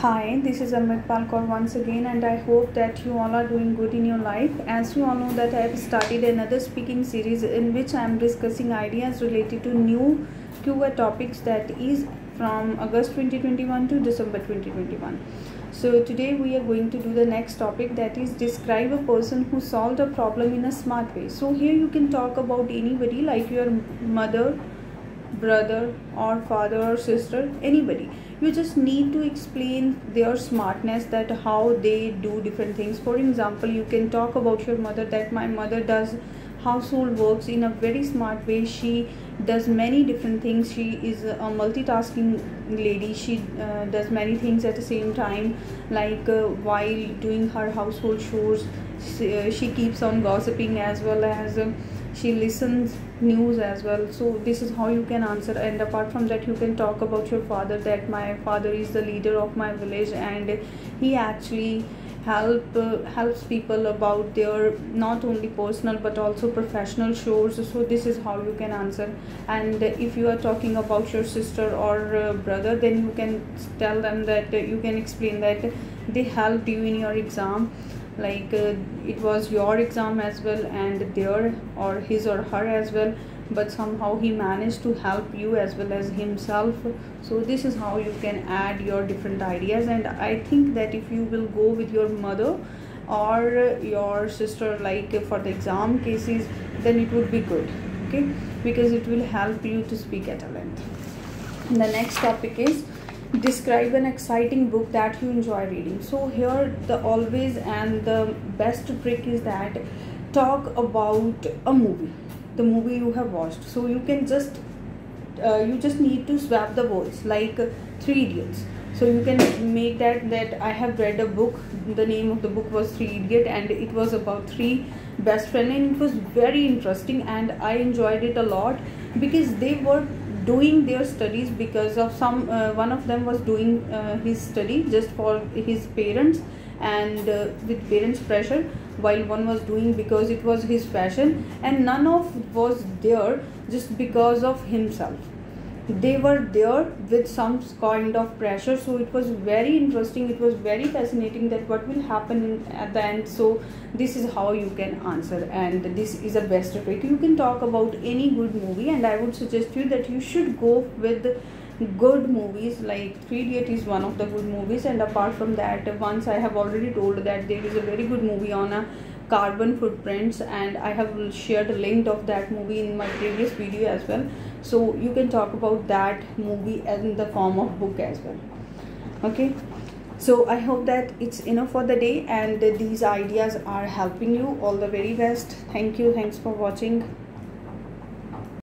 Hi, this is Amritpal Kaur once again, and I hope that you all are doing good in your life. As you all know, that I have started another speaking series in which I am discussing ideas related to new keyword topics that is from August 2021 to December 2021. So today we are going to do the next topic that is describe a person who solved a problem in a smart way. So here you can talk about anybody like your mother, brother or father or sister anybody. You just need to explain their smartness that how they do different things. For example you can talk about your mother that my mother does household works in a very smart way. She does many different things. She is a multitasking lady. She uh, does many things at the same time like uh, while doing her household chores. She, uh, she, keeps on gossiping as well as uh, she listens news as well. So this is how you can answer. And apart from that you can talk about your father that my father is the leader of my village and he actually help uh, helps people about their not only personal but also professional shows so this is how you can answer. And if you are talking about your sister or uh, brother then you can tell them that uh, you can explain that they helped you in your exam like uh, it was your exam as well and their or his or her as well but somehow he managed to help you as well as himself. So this is how you can add your different ideas and i think that if you will go with your mother or your sister like for the exam cases then it would be good okay? Because it will help you to speak at a length. The next topic is describe an exciting book that you enjoy reading. So here the always and the best trick is that talk about a movie the movie you have watched. So you can just uh, you just need to swap the words like three idiots. So you can make that that i have read a book the name of the book was three idiot and it was about three best friend and it was very interesting and i enjoyed it a lot because they were doing their studies because of some uh, one of them was doing uh, his study just for his parents and uh, with parents pressure while one was doing because it was his passion and none of was there just because of himself they were there with some kind of pressure so it was very interesting it was very fascinating that what will happen at the end. So this is how you can answer and this is a best trick you can talk about any good movie and i would suggest you that you should go with good movies like three idiot is one of the good movies and apart from that once i have already told that there is a very good movie on a carbon footprints and i have shared a link of that movie in my previous video as well. So you can talk about that movie in the form of book as well. Okay? So i hope that it's enough for the day and these ideas are helping you. All the very best. Thank you. Thanks for watching